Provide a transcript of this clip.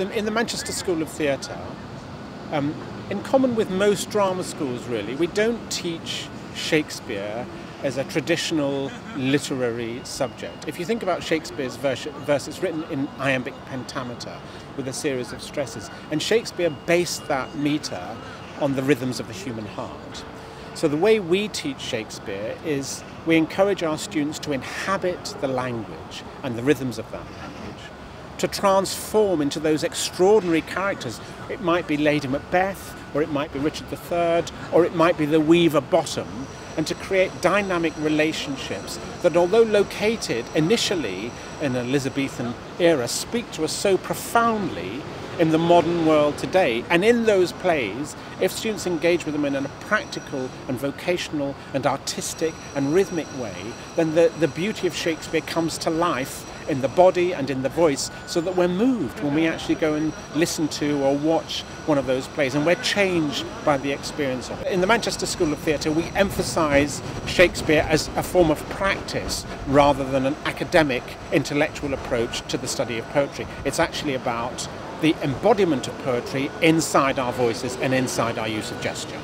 the, in the Manchester School of Theatre, um, in common with most drama schools, really, we don't teach Shakespeare as a traditional literary subject. If you think about Shakespeare's verse, verse, it's written in iambic pentameter with a series of stresses, and Shakespeare based that meter on the rhythms of the human heart. So the way we teach Shakespeare is we encourage our students to inhabit the language and the rhythms of that language, to transform into those extraordinary characters. It might be Lady Macbeth, or it might be Richard III, or it might be the Weaver Bottom, and to create dynamic relationships that, although located initially in an Elizabethan era, speak to us so profoundly in the modern world today. And in those plays, if students engage with them in a practical and vocational and artistic and rhythmic way, then the, the beauty of Shakespeare comes to life in the body and in the voice so that we're moved when we actually go and listen to or watch one of those plays and we're changed by the experience of it. In the Manchester School of Theatre, we emphasise Shakespeare as a form of practice rather than an academic intellectual approach to the study of poetry. It's actually about the embodiment of poetry inside our voices and inside our use of gesture.